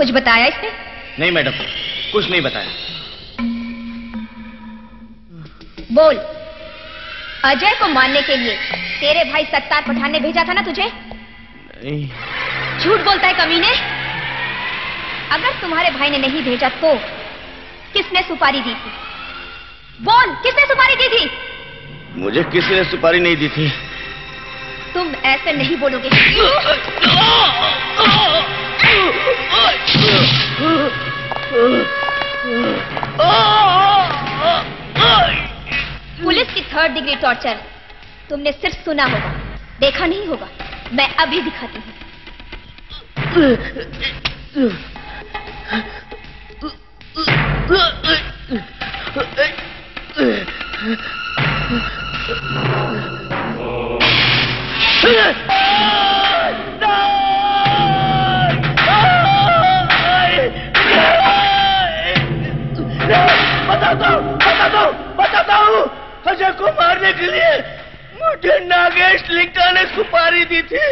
कुछ बताया इसने नहीं मैडम कुछ नहीं बताया बोल अजय को मारने के लिए तेरे भाई सत्तार पठान ने भेजा था ना तुझे नहीं झूठ बोलता है कमीने अगर तुम्हारे भाई ने नहीं भेजा तो किसने सुपारी दी थी बोल किसने सुपारी दी थी मुझे किसी ने सुपारी नहीं दी थी तुम ऐसे नहीं बोलोगे थर्ड डिग्री टॉर्चर तुमने सिर्फ़ सुना होगा, देखा नहीं होगा। मैं अभी दिखाती हूँ। बताता हूँ बताता हूँ बताता हूँ अजय को मारने के लिए मुझे नागेश लिंका ने सुपारी दी थी।